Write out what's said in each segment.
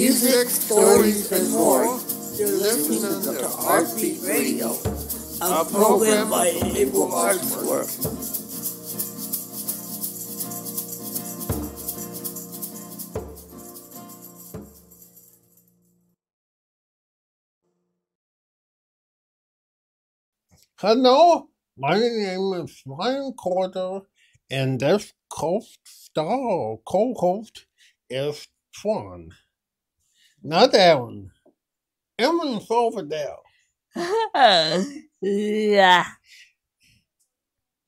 music, stories, and more. You're listening to Artbeat Radio, a program by Able Arts Work. Hello, my name is Brian Corder, and this co-star co-host is Twan. Not Aaron. Aaron's over there. yeah.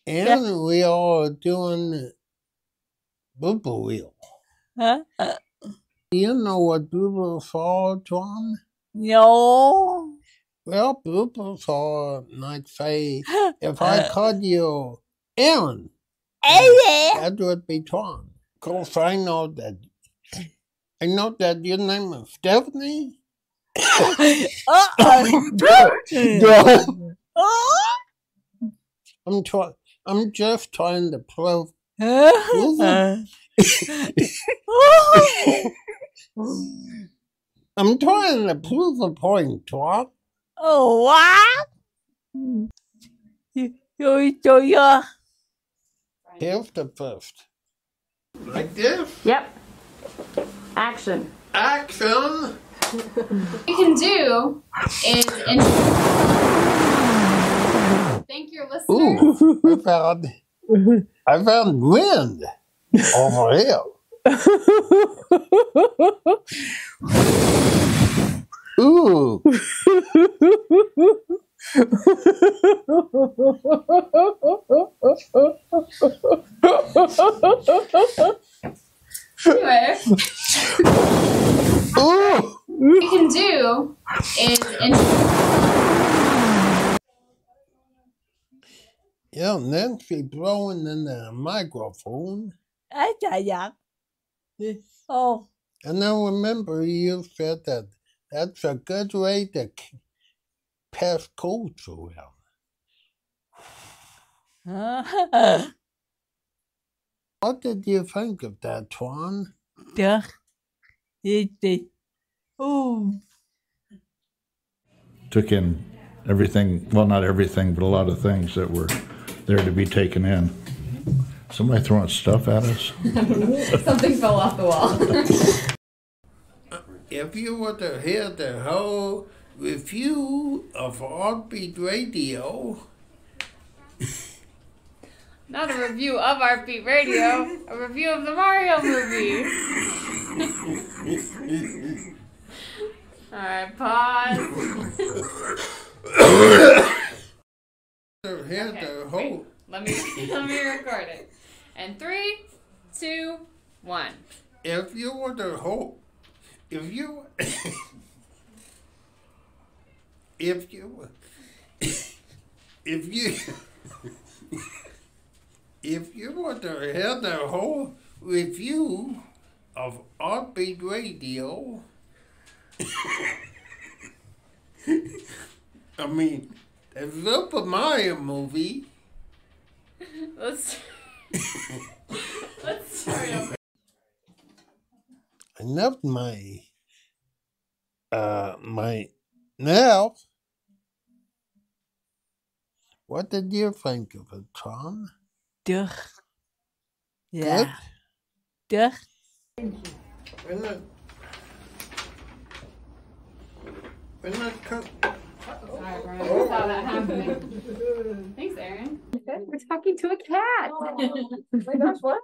And we are doing Booble Wheel. Huh? Do you know what boobles are, Twan? No. Well, boobles are like say, if I uh. called you Aaron, Hey that would be Twan. Cause I know that I know that your name is Stephanie. Uh-oh. I'm trying. I'm just trying to prove. Uh, I'm trying to prove a point, Twan. oh, what? You, you, you, you. Here's the first. Like this. Yep. Action. Action. you can do is thank your listeners. Ooh, I found. I found wind over here. Ooh. Anyway, Ooh. you can do is and Yeah, Nancy blowing in the microphone. Ai chà giật. Oh, And now remember, you said that that's a good way to pass codes around. What did you think of that, Twan? được. Đi, đi. Oh, took in everything, well, not everything, but a lot of things that were there to be taken in. Somebody throwing stuff at us? Something fell off the wall. If you were to hear the whole review of Artbeat Radio, not a review of Artbeat radio, a review of the Mario movie. All right, pause. Okay, the whole, Let me let me record it. And three, two, one. if you were to whole, if you, if you, if you, if you want to hear the whole review of Artbeat Radio, I mean, the Super Mario movie. Let's let's. I left my uh my now. What did you think of it, Tom? Được. Yeah. Được. When it when it come, Sorry, Brian. Saw that happening. Thanks, Aaron. We're talking to a cat. my gosh, what?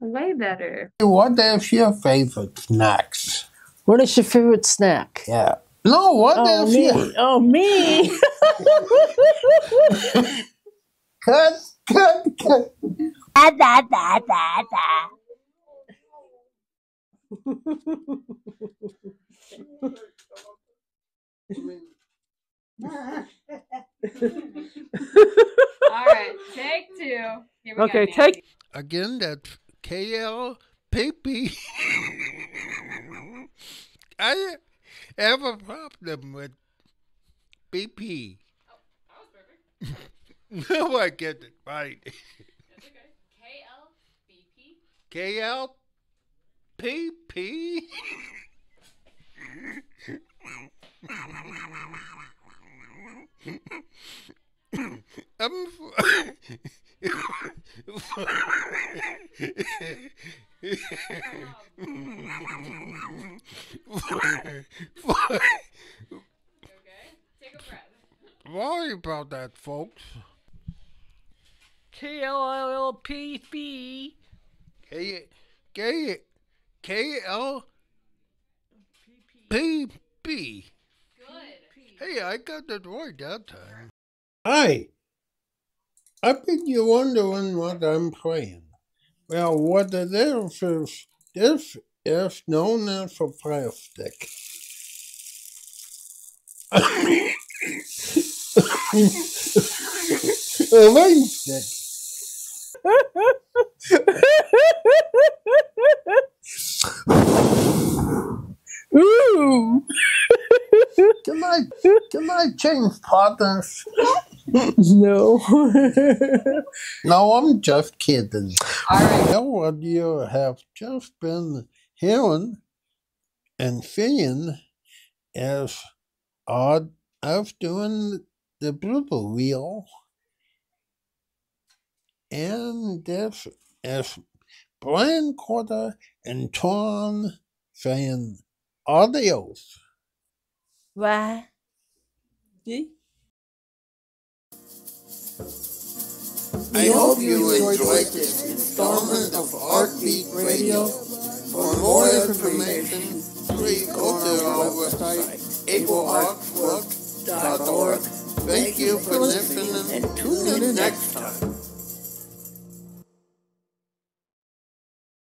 Way better. what is your favorite snacks? What is your favorite snack? Yeah. No, what Oh, is me. your Oh, me. cut cut cut? Da, da, da, da, da. All right, take two. Here we Okay, Nancy. take- Again, that's KL Pepe. I have a problem with BP. no, I get it right. That's okay. KLBP. KL I'm Okay, take a breath. Sorry about that, folks. K L L P B. K K K L P B. Good. Hey, I got that right that time. Hi. I bet you're wondering what I'm playing. Well, what it is is this is known as a plastic. a light stick. Ooh. Can I can I change partners? No. No, I'm just kidding. I know what you have just been hearing and seeing is odd us doing the blooper wheel. And this is Brian Quarter and Tom saying adios. Why? See? I hope you enjoyed this installment of Artbeat Radio. For more information, please go to our website, ableartwork.org. Thank you for listening and tune in next time.